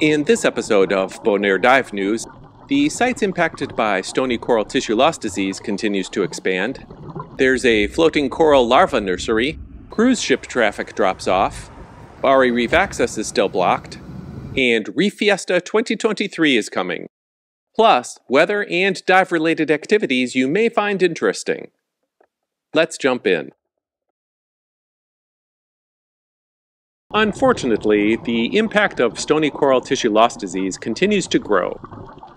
In this episode of Bonaire Dive News, the sites impacted by stony coral tissue loss disease continues to expand. There's a floating coral larva nursery, cruise ship traffic drops off, Bari Reef access is still blocked, and ReeFiesta 2023 is coming. Plus, weather and dive related activities you may find interesting. Let's jump in. Unfortunately, the impact of stony coral tissue loss disease continues to grow.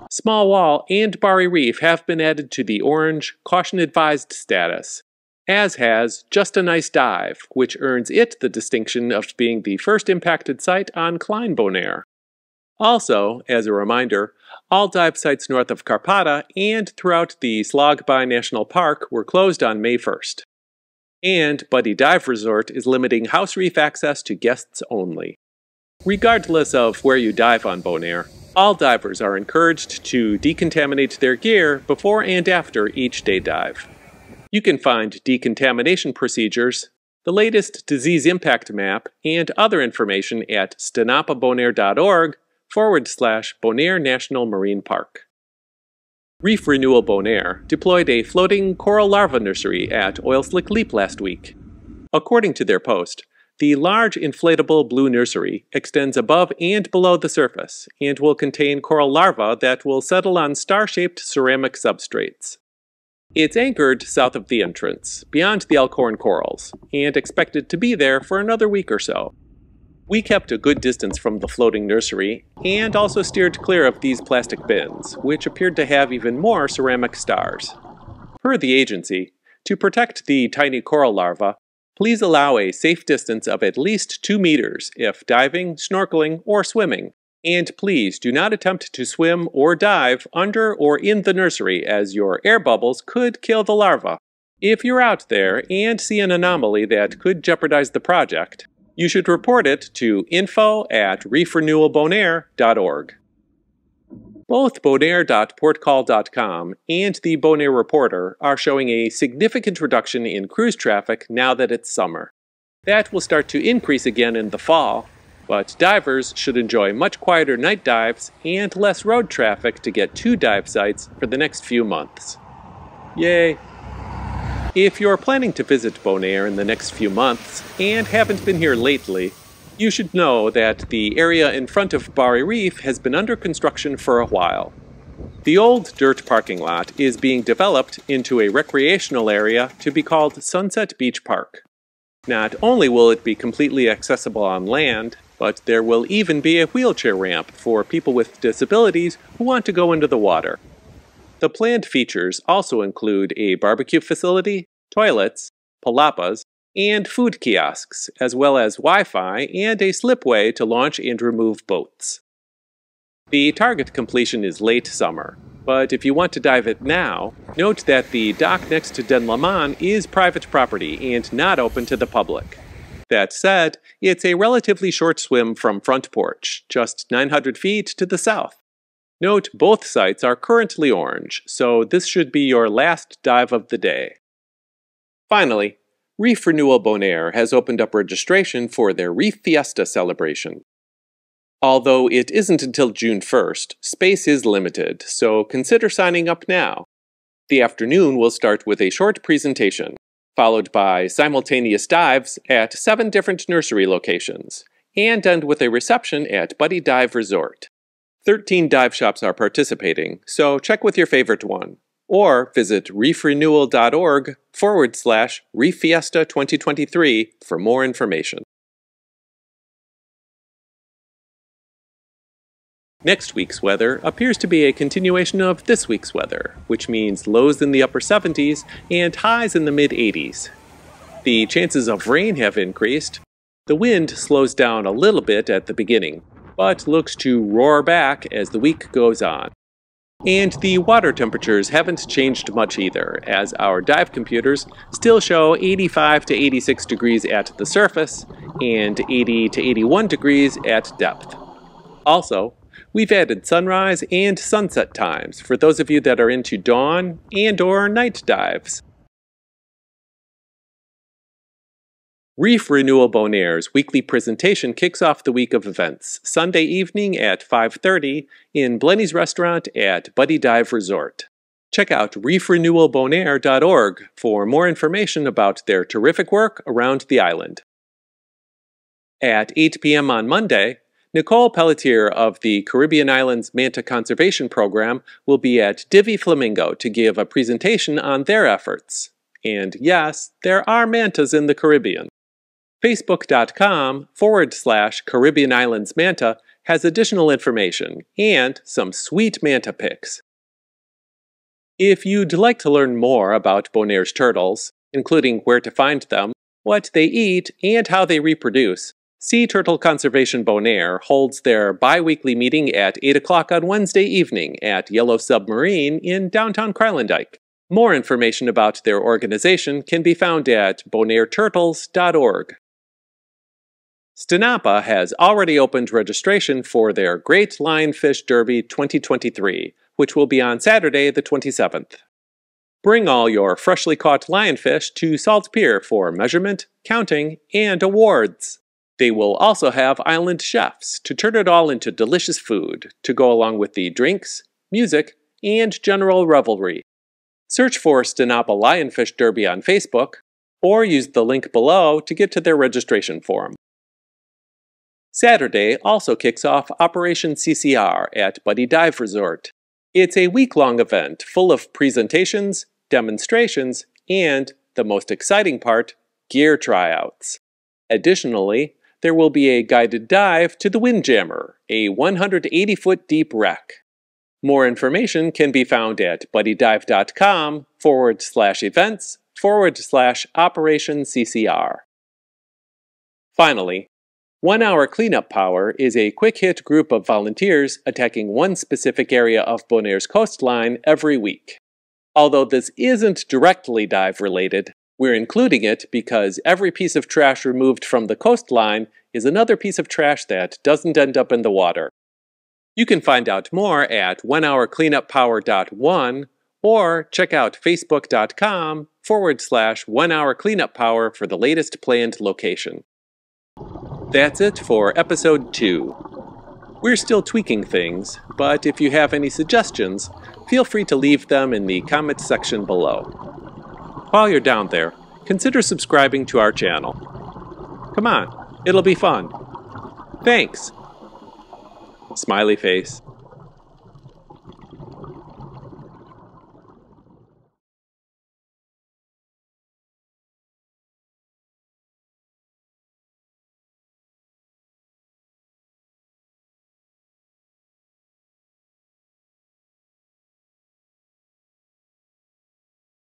Small Wall and Bari Reef have been added to the orange caution advised status, as has Just a Nice Dive, which earns it the distinction of being the first impacted site on Klein Bonaire. Also, as a reminder, all dive sites north of Karpata and throughout the Slagbaai National Park were closed on May 1st and Buddy Dive Resort is limiting house reef access to guests only. Regardless of where you dive on Bonaire, all divers are encouraged to decontaminate their gear before and after each day dive. You can find decontamination procedures, the latest disease impact map, and other information at stinapabonaire.org forward slash Bonaire National Marine Park. Reef Renewal Bonaire deployed a floating coral larva nursery at Oil Slick Leap last week. According to their post, the large inflatable blue nursery extends above and below the surface and will contain coral larvae that will settle on star-shaped ceramic substrates. It's anchored south of the entrance, beyond the elkhorn corals, and expected to be there for another week or so. We kept a good distance from the floating nursery, and also steered clear of these plastic bins, which appeared to have even more ceramic stars. Per the agency, to protect the tiny coral larvae, please allow a safe distance of at least 2 meters if diving, snorkeling, or swimming, and please do not attempt to swim or dive under or in the nursery as your air bubbles could kill the larva. If you're out there and see an anomaly that could jeopardize the project, you should report it to info at reefrenewalbonaire.org. Both bonaire.portcall.com and the Bonaire Reporter are showing a significant reduction in cruise traffic now that it's summer. That will start to increase again in the fall, but divers should enjoy much quieter night dives and less road traffic to get to dive sites for the next few months. Yay! If you're planning to visit Bonaire in the next few months and haven't been here lately, you should know that the area in front of Bari Reef has been under construction for a while. The old dirt parking lot is being developed into a recreational area to be called Sunset Beach Park. Not only will it be completely accessible on land, but there will even be a wheelchair ramp for people with disabilities who want to go into the water. The planned features also include a barbecue facility, toilets, palapas, and food kiosks, as well as Wi-Fi and a slipway to launch and remove boats. The target completion is late summer, but if you want to dive it now, note that the dock next to Den Laman is private property and not open to the public. That said, it's a relatively short swim from Front Porch, just 900 feet to the south. Note both sites are currently orange, so this should be your last dive of the day. Finally, Reef Renewal Bonaire has opened up registration for their ReeFiesta celebration. Although it isn't until June 1st, space is limited, so consider signing up now. The afternoon will start with a short presentation, followed by simultaneous dives at seven different nursery locations, and end with a reception at Buddy Dive Resort. 13 dive shops are participating, so check with your favorite one. Or visit reefrenewal.org forward slash reefiesta 2023 for more information. Next week's weather appears to be a continuation of this week's weather, which means lows in the upper 70s and highs in the mid 80s. The chances of rain have increased. The wind slows down a little bit at the beginning, but looks to roar back as the week goes on. And the water temperatures haven't changed much either, as our dive computers still show 85 to 86 degrees at the surface and 80 to 81 degrees at depth. Also, we've added sunrise and sunset times for those of you that are into dawn and or night dives. Reef Renewal Bonaire's weekly presentation kicks off the week of events, Sunday evening at 5.30 in Blenny's Restaurant at Buddy Dive Resort. Check out reefrenewalbonaire.org for more information about their terrific work around the island. At 8 p.m. on Monday, Nicole Pelletier of the Caribbean Islands Manta Conservation Program will be at Divi Flamingo to give a presentation on their efforts. And yes, there are mantas in the Caribbean. Facebook.com forward slash Caribbean Islands Manta has additional information and some sweet manta pics. If you'd like to learn more about Bonaire's turtles, including where to find them, what they eat, and how they reproduce, Sea Turtle Conservation Bonaire holds their bi-weekly meeting at 8 o'clock on Wednesday evening at Yellow Submarine in downtown Kralendijk. More information about their organization can be found at bonaireturtles.org. STINAPA has already opened registration for their Great Lionfish Derby 2023, which will be on Saturday the 27th. Bring all your freshly caught lionfish to Salt Pier for measurement, counting, and awards. They will also have island chefs to turn it all into delicious food to go along with the drinks, music, and general revelry. Search for STINAPA Lionfish Derby on Facebook, or use the link below to get to their registration form. Saturday also kicks off Operation CCR at Buddy Dive Resort. It's a week-long event full of presentations, demonstrations, and, the most exciting part, gear tryouts. Additionally, there will be a guided dive to the Windjammer, a 180 foot deep wreck. More information can be found at buddydive.com forward slash events forward slash operation CCR. Finally, One Hour Cleanup Power is a quick hit group of volunteers attacking one specific area of Bonaire's coastline every week. Although this isn't directly dive related, we're including it because every piece of trash removed from the coastline is another piece of trash that doesn't end up in the water. You can find out more at onehourcleanuppower.one or check out facebook.com forward slash one hour cleanup power for the latest planned location. That's it for episode 2. We're still tweaking things, but if you have any suggestions, feel free to leave them in the comment section below. While you're down there, consider subscribing to our channel. Come on, it'll be fun. Thanks. Smiley face.